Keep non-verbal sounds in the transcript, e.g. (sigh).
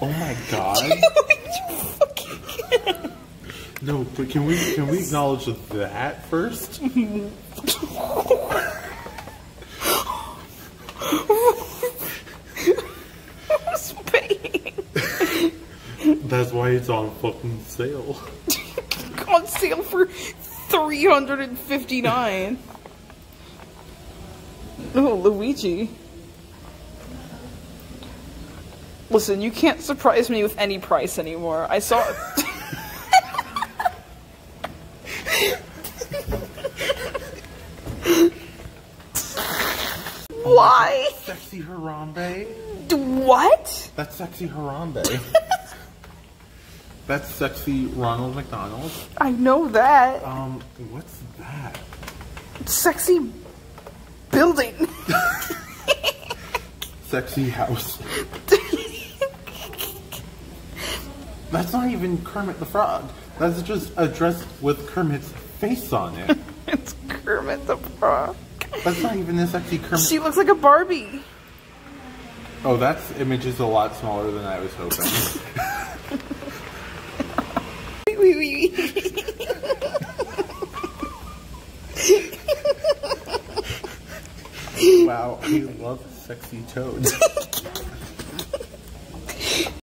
Oh my god. (laughs) No, but can we can we acknowledge that first? (laughs) That's why it's on fucking sale. (laughs) On sale for 359 Oh, Luigi. Listen, you can't surprise me with any price anymore. I saw (laughs) Why? Sexy Harambe. What? That's sexy Harambe. (laughs) That's sexy Ronald McDonald. I know that. Um, what's that? Sexy building. (laughs) Sexy house. That's not even Kermit the Frog. That's just a dress with Kermit's face on it. (laughs) it's Kermit the Frog. That's not even this sexy Kermit. She looks like a Barbie. Oh, that image is a lot smaller than I was hoping. Wee, wee, wee. wow, I love sexy toads. (laughs)